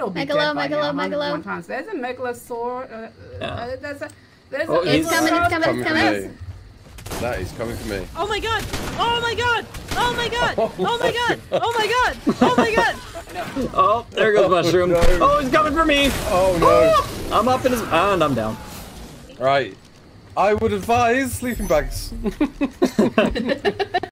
It'll be Megalo, dead by Megalo, now, Megalo. times. There's a Megalosaur. Uh, uh, Yeah. uh, there's a, there's Oh, a, he's- It's coming, it's coming, Coming it's coming. That is coming for me. Oh my god! Oh my god! Oh my god! Oh, oh my god! Oh my god! Oh my god! Oh, there goes Mushroom. Oh, no. Oh, he's coming for me. Oh no! Oh, I'm up in his. And I'm down. Right. I would advise sleeping bags.